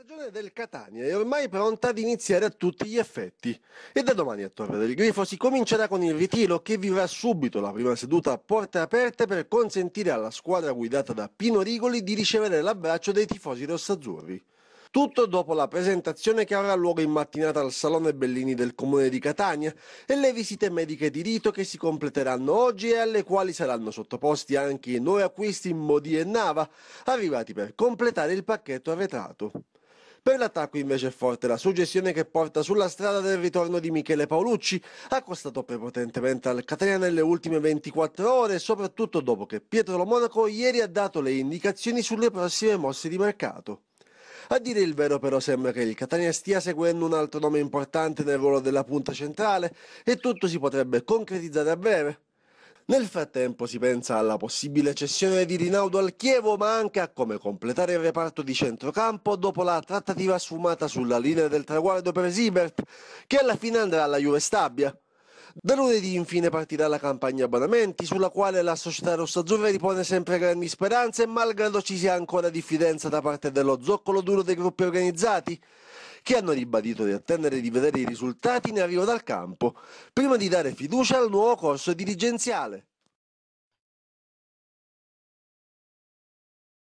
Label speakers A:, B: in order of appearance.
A: Stagione del Catania è ormai pronta ad iniziare a tutti gli effetti e da domani a Torre del Grifo si comincerà con il ritiro che vivrà subito la prima seduta a porte aperte per consentire alla squadra guidata da Pino Rigoli di ricevere l'abbraccio dei tifosi rossazzurri. Tutto dopo la presentazione che avrà luogo in mattinata al Salone Bellini del Comune di Catania e le visite mediche di rito che si completeranno oggi e alle quali saranno sottoposti anche i nuovi acquisti in Modi e Nava, arrivati per completare il pacchetto arretrato. Per l'attacco invece è forte la suggestione che porta sulla strada del ritorno di Michele Paolucci, accostato prepotentemente al Catania nelle ultime 24 ore, soprattutto dopo che Pietro Lo Monaco ieri ha dato le indicazioni sulle prossime mosse di mercato. A dire il vero però sembra che il Catania stia seguendo un altro nome importante nel ruolo della punta centrale e tutto si potrebbe concretizzare a breve. Nel frattempo si pensa alla possibile cessione di Rinaudo al Chievo, ma anche a come completare il reparto di centrocampo dopo la trattativa sfumata sulla linea del traguardo per Siebert, che alla fine andrà alla Juve Stabia. Da lunedì infine partirà la campagna abbonamenti, sulla quale la società rossazzurra ripone sempre grandi speranze, malgrado ci sia ancora diffidenza da parte dello zoccolo duro dei gruppi organizzati che hanno ribadito di attendere di vedere i risultati in arrivo dal campo, prima di dare fiducia al nuovo corso dirigenziale.